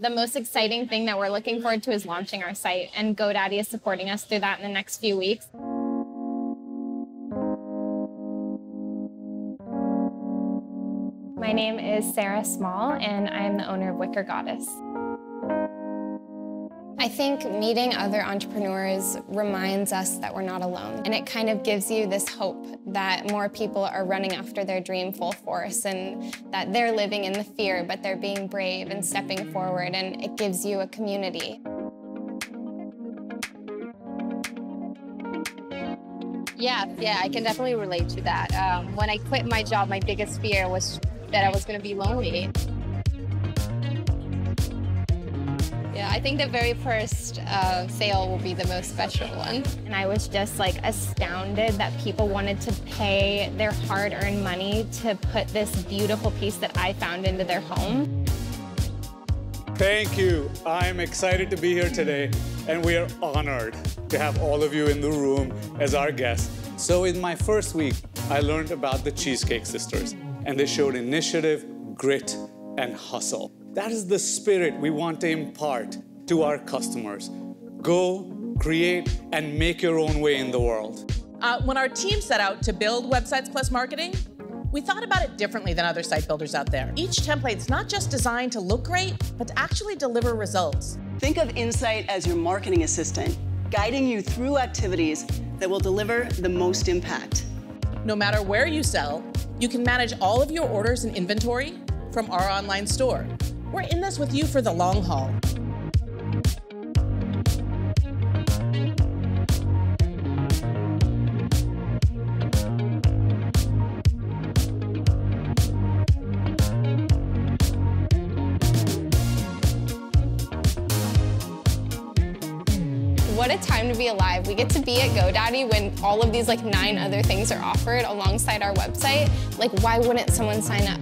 The most exciting thing that we're looking forward to is launching our site, and GoDaddy is supporting us through that in the next few weeks. My name is Sarah Small, and I'm the owner of Wicker Goddess. I think meeting other entrepreneurs reminds us that we're not alone. And it kind of gives you this hope that more people are running after their dream full force and that they're living in the fear, but they're being brave and stepping forward. And it gives you a community. Yeah, yeah, I can definitely relate to that. Um, when I quit my job, my biggest fear was that I was going to be lonely. I think the very first uh, sale will be the most special one. And I was just like astounded that people wanted to pay their hard-earned money to put this beautiful piece that I found into their home. Thank you. I'm excited to be here today, and we are honored to have all of you in the room as our guests. So in my first week, I learned about the Cheesecake Sisters, and they showed initiative, grit, and hustle. That is the spirit we want to impart to our customers. Go, create, and make your own way in the world. Uh, when our team set out to build Websites Plus Marketing, we thought about it differently than other site builders out there. Each template's not just designed to look great, but to actually deliver results. Think of Insight as your marketing assistant, guiding you through activities that will deliver the most impact. No matter where you sell, you can manage all of your orders and inventory from our online store. We're in this with you for the long haul. What a time to be alive. We get to be at GoDaddy when all of these like nine other things are offered alongside our website. Like why wouldn't someone sign up?